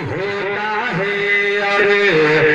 ہوتا ہے ارے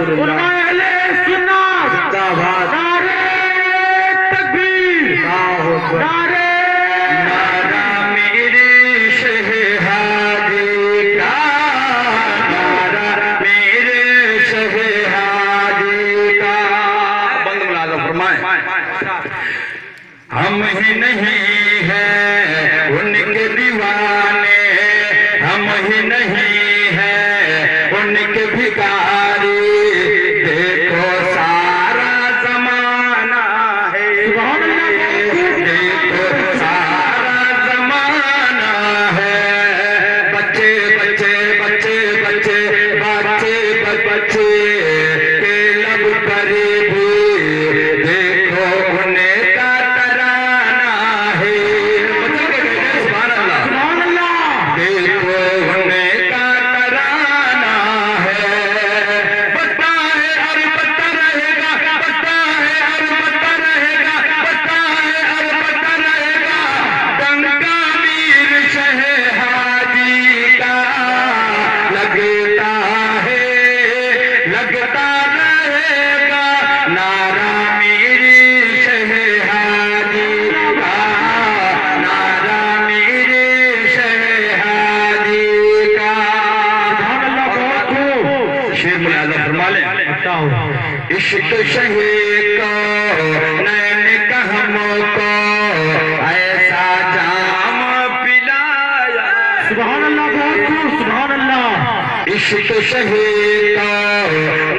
رسول اللہ زندہ باد۔ تکبیر نعرہ ہم ہی نہیں عشق شہید کو نین کہا موقع ایسا جام پلایا سبحان اللہ، بہت سبحان اللہ۔ عشق شہید کو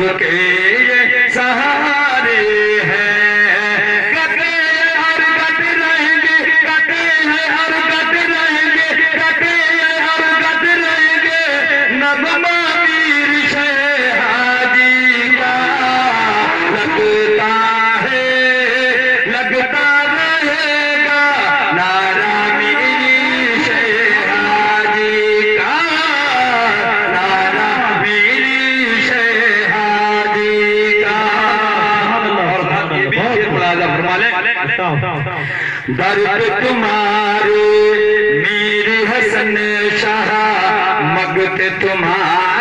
Okay. درد تمہارے میری حسن شاہ مگت تمہارے۔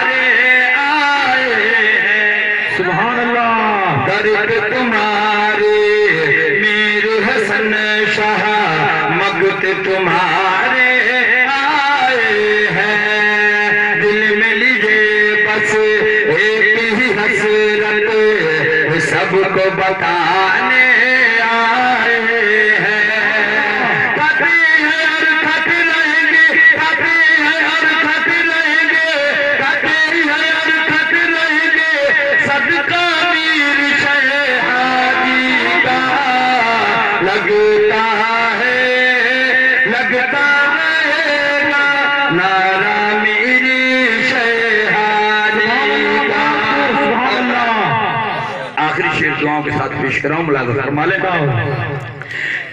دعاؤں کے ساتھ پیش کراؤں، ملازم فرما لیں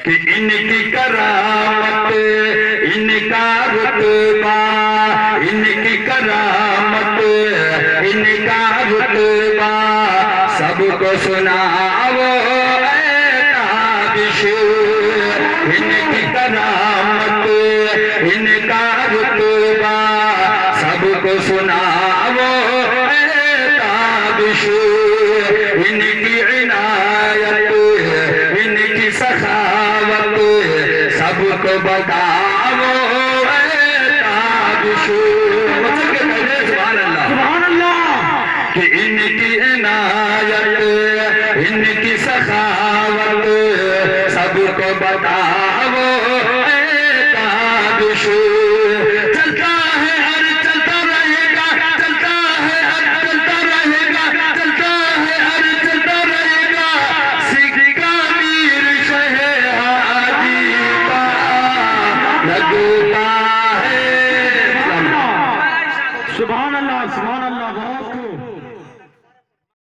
کہ ان کی کرامت ان کا رتبہ ان کی کرامت ان کا۔ رتبہ سب کو سناؤ، اے تابش ان کی کرامت ان کا سخاوت سب کو ہیں سبحان اللہ۔ سبحان اللہ۔ کہ ان کی عنایت ان کی سخاوت سب کو بتاؤ